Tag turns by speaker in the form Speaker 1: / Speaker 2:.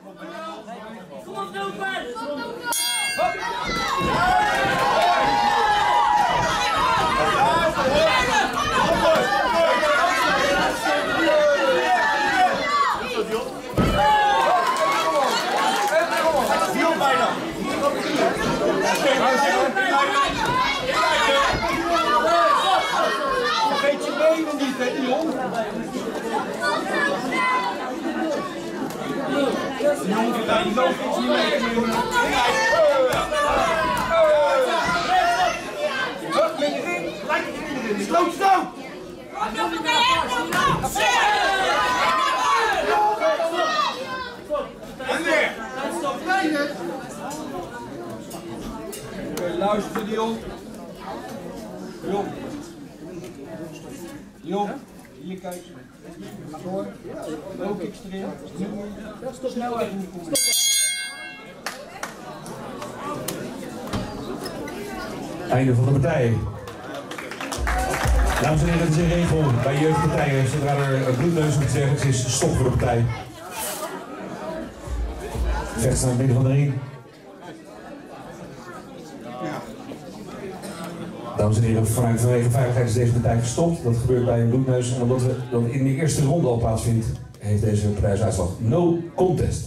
Speaker 1: Kom op, Noper!
Speaker 2: Dion bijna. Vergeet je benen niet, hè, Dion? Dion, daar is ook iets niet mee, Dion. Hup, met je ring. Gelijk met je ring. Sloot, sloot. En luister Dion. Dion. Dion, hier kijk. Ga door. Loop ik erin. Snel even in de kom.
Speaker 3: Einde van de partij. Dames en heren, het is een regel bij jeugdpartijen. Zodra er bloedneus iets dergelijks is, stop voor de partij. Vecht aan het midden van de ring. Dames en heren, vanuit vanwege veiligheid is deze partij gestopt. Dat gebeurt bij een bloedneus. En omdat we dat in de eerste ronde al plaatsvindt, heeft deze partij als uitslag no contest.